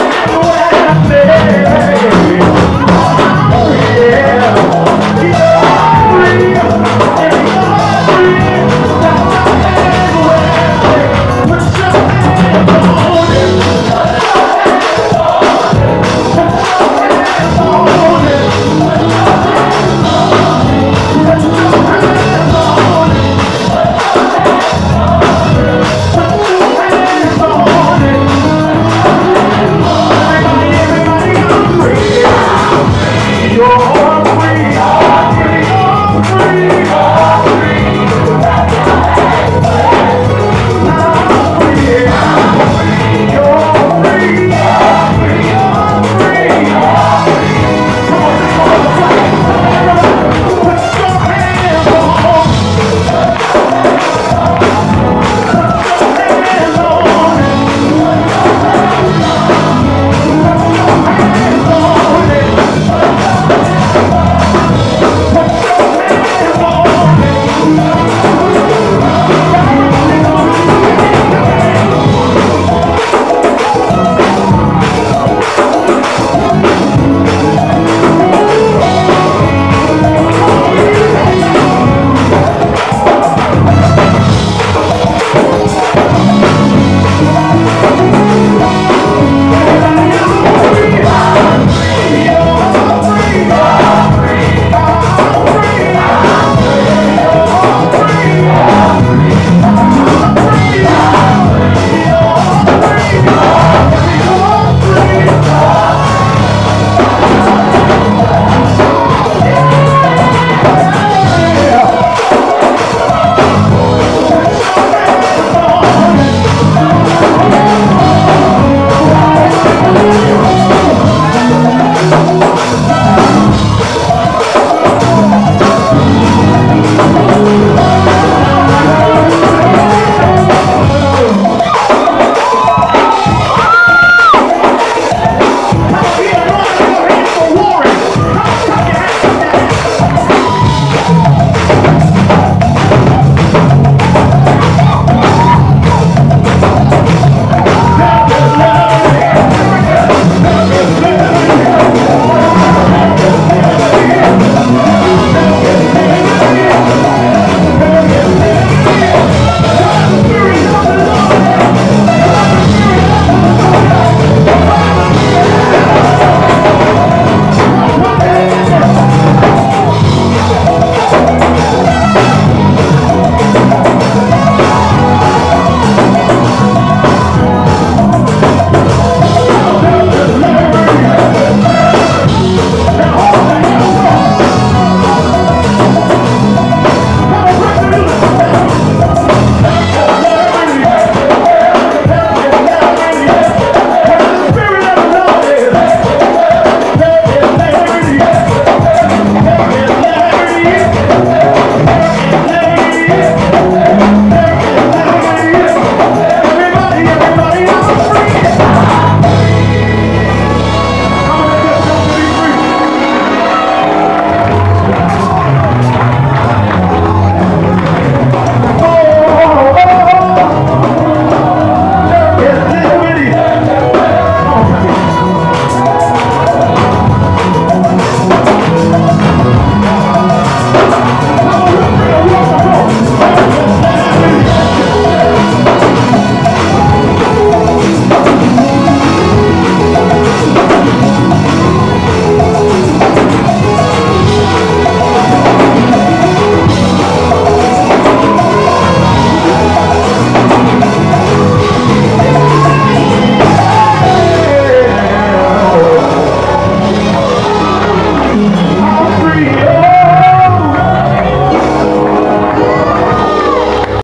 Come on.